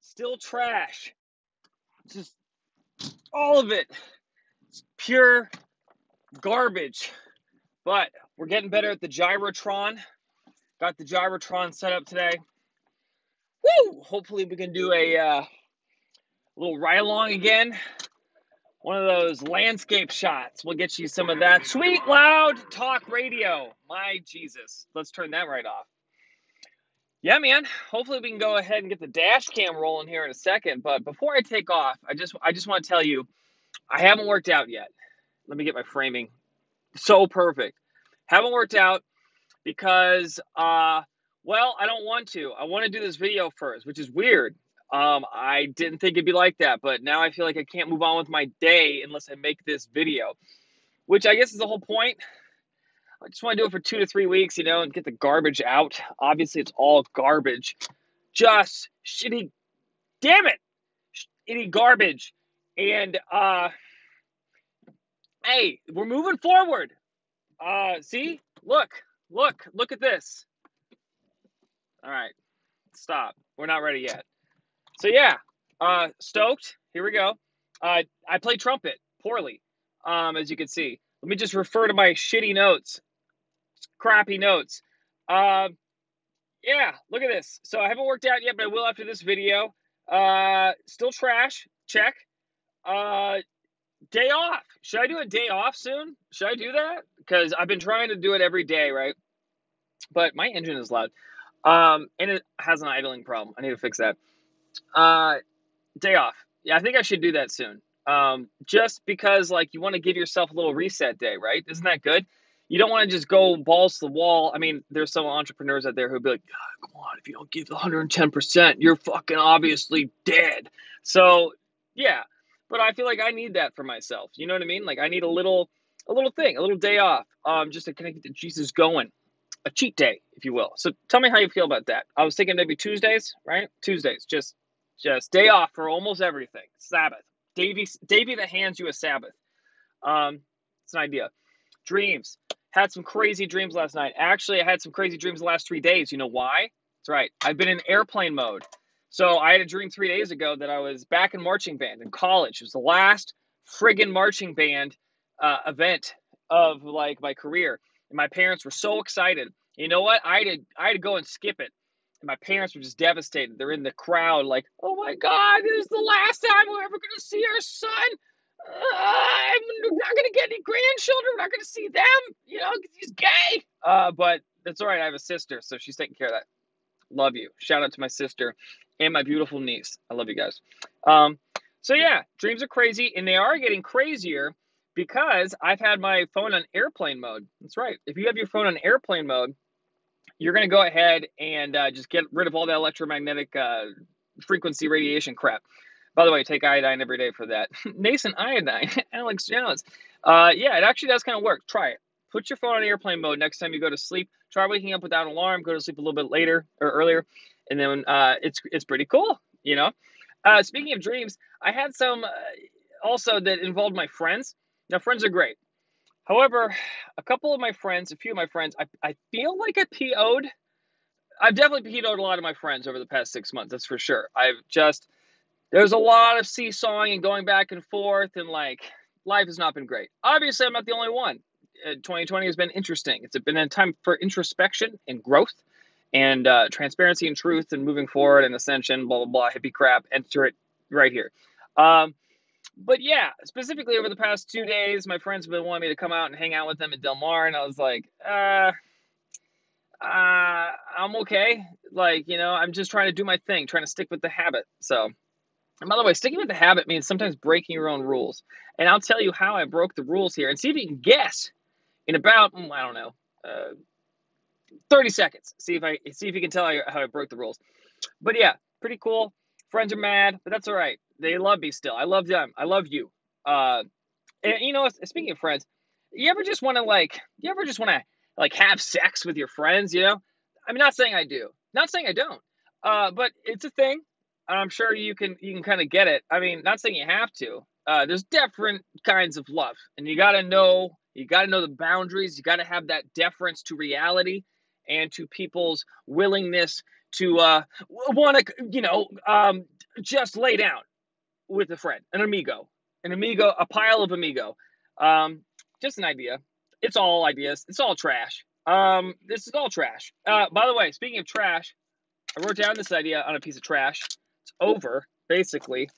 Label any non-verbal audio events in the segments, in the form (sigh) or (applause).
Still trash. Just all of it. It's pure garbage. But we're getting better at the Gyrotron. Got the Gyrotron set up today. Woo! Hopefully we can do a uh, little ride along again. One of those landscape shots. We'll get you some of that sweet, loud talk radio. My Jesus. Let's turn that right off. Yeah, man. Hopefully we can go ahead and get the dash cam rolling here in a second. But before I take off, I just I just want to tell you, I haven't worked out yet. Let me get my framing. So perfect. Haven't worked out because uh well, I don't want to. I want to do this video first, which is weird. Um, I didn't think it'd be like that, but now I feel like I can't move on with my day unless I make this video, which I guess is the whole point. I just want to do it for two to three weeks, you know, and get the garbage out. Obviously, it's all garbage. Just shitty, damn it, shitty garbage. And, uh, hey, we're moving forward. Uh, see? Look, look, look at this. All right, stop. We're not ready yet. So, yeah, uh, stoked. Here we go. Uh, I play trumpet poorly, um, as you can see. Let me just refer to my shitty notes crappy notes. Uh, yeah, look at this. So I haven't worked out yet, but I will after this video. Uh, still trash. Check. Uh, day off. Should I do a day off soon? Should I do that? Because I've been trying to do it every day, right? But my engine is loud. Um, and it has an idling problem. I need to fix that. Uh, day off. Yeah, I think I should do that soon. Um, just because like you want to give yourself a little reset day, right? Isn't that good? you don't want to just go balls to the wall. I mean, there's some entrepreneurs out there who'll be like, come on, if you don't give 110%, you're fucking obviously dead. So, yeah. But I feel like I need that for myself. You know what I mean? Like I need a little a little thing, a little day off, um, just to kind of get the Jesus going. A cheat day, if you will. So tell me how you feel about that. I was thinking maybe Tuesdays, right? Tuesdays, just just day off for almost everything. Sabbath. Davy Davy that hands you a Sabbath. Um, it's an idea. Dreams. Had some crazy dreams last night. Actually, I had some crazy dreams the last three days. You know why? That's right. I've been in airplane mode. So I had a dream three days ago that I was back in marching band in college. It was the last friggin' marching band uh, event of like my career, and my parents were so excited. You know what? I had to, I had to go and skip it, and my parents were just devastated. They're in the crowd, like, "Oh my God, this is the last time we're ever gonna see our son." I'm not gonna get any grandchildren. We're not gonna see them, you know, because he's gay. Uh, but that's all right. I have a sister, so she's taking care of that. Love you. Shout out to my sister and my beautiful niece. I love you guys. Um, so yeah, dreams are crazy, and they are getting crazier because I've had my phone on airplane mode. That's right. If you have your phone on airplane mode, you're gonna go ahead and uh, just get rid of all the electromagnetic uh, frequency radiation crap. By the way, take iodine every day for that. (laughs) Nascent iodine, (laughs) Alex Jones. Uh, yeah, it actually does kind of work. Try it. Put your phone on airplane mode next time you go to sleep. Try waking up without an alarm. Go to sleep a little bit later or earlier, and then uh, it's it's pretty cool. You know. Uh, speaking of dreams, I had some uh, also that involved my friends. Now, friends are great. However, a couple of my friends, a few of my friends, I, I feel like I PO'd. I've definitely PO'd a lot of my friends over the past six months. That's for sure. I've just there's a lot of seesawing and going back and forth, and like life has not been great. Obviously, I'm not the only one. 2020 uh, has been interesting. It's been a time for introspection and growth and uh, transparency and truth and moving forward and ascension, blah, blah, blah, hippie crap. Enter it right here. Um, but yeah, specifically over the past two days, my friends have been wanting me to come out and hang out with them at Del Mar, and I was like, uh, uh, I'm okay. Like, you know, I'm just trying to do my thing, trying to stick with the habit. So and by the way, sticking with the habit means sometimes breaking your own rules. And I'll tell you how I broke the rules here and see if you can guess in about, mm, I don't know, uh, 30 seconds. See if I see if you can tell how I broke the rules. But yeah, pretty cool. Friends are mad, but that's all right. They love me still. I love them. I love you. Uh, and you know, speaking of friends, you ever just want to like, you ever just want to like have sex with your friends? You know, I'm not saying I do, not saying I don't, uh, but it's a thing. I'm sure you can you can kind of get it. I mean, not saying you have to. Uh, there's different kinds of love, and you got to know you got to know the boundaries. You got to have that deference to reality, and to people's willingness to uh, want to, you know, um, just lay down with a friend, an amigo, an amigo, a pile of amigo. Um, just an idea. It's all ideas. It's all trash. Um, this is all trash. Uh, by the way, speaking of trash, I wrote down this idea on a piece of trash. It's over, basically.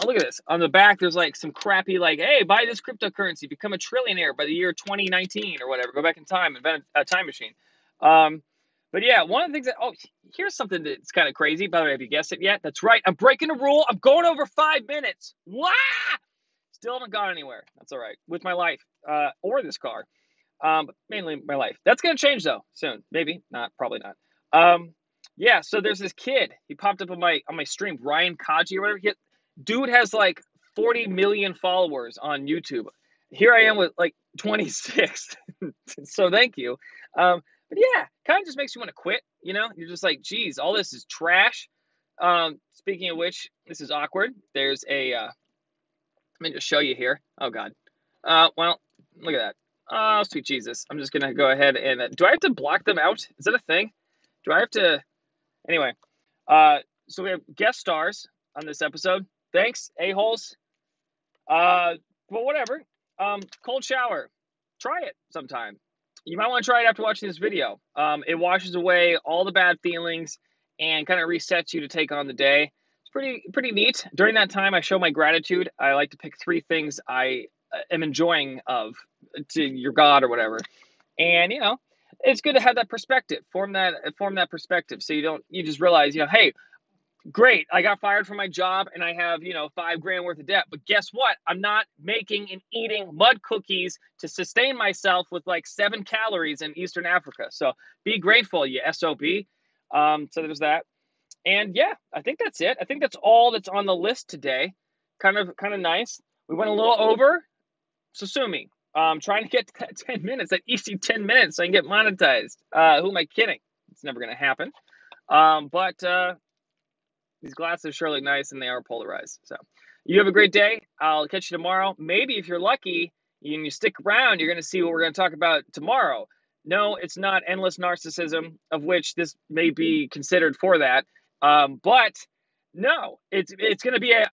Oh, look at this. On the back, there's like some crappy, like, hey, buy this cryptocurrency, become a trillionaire by the year 2019 or whatever. Go back in time, invent a time machine. Um, but yeah, one of the things that, oh, here's something that's kind of crazy. By the way, have you guessed it yet? That's right. I'm breaking a rule. I'm going over five minutes. Wow. Still haven't gone anywhere. That's all right with my life uh, or this car, um, but mainly my life. That's going to change though soon. Maybe not. Probably not. Um, yeah. So there's this kid. He popped up on my on my stream, Ryan Kaji or whatever. He, dude has like 40 million followers on YouTube. Here I am with like 26. (laughs) so thank you. Um, but yeah, kind of just makes you want to quit. You know, you're just like, geez, all this is trash. Um, speaking of which, this is awkward. There's a, uh, let me just show you here. Oh God. Uh, well, look at that. Oh, sweet Jesus. I'm just going to go ahead and, uh, do I have to block them out? Is that a thing? Do I have to, anyway. Uh, so we have guest stars on this episode. Thanks, a-holes. Uh, but whatever. Um, cold shower. Try it sometime. You might want to try it after watching this video. Um, it washes away all the bad feelings and kind of resets you to take on the day. It's pretty pretty neat. During that time, I show my gratitude. I like to pick three things I uh, am enjoying of to your God or whatever, and you know, it's good to have that perspective. Form that form that perspective, so you don't you just realize you know, hey, great, I got fired from my job and I have, you know, five grand worth of debt. But guess what? I'm not making and eating mud cookies to sustain myself with like seven calories in Eastern Africa. So be grateful, you SOB. Um, so there's that. And yeah, I think that's it. I think that's all that's on the list today. Kind of kind of nice. We went a little over. So sue me. Um, trying to get to (laughs) 10 minutes, that easy 10 minutes so I can get monetized. Uh, who am I kidding? It's never going to happen. Um, but uh, these glasses sure look nice and they are polarized. So you have a great day. I'll catch you tomorrow. Maybe if you're lucky and you stick around, you're going to see what we're going to talk about tomorrow. No, it's not endless narcissism, of which this may be considered for that. Um, but no, it's it's going to be a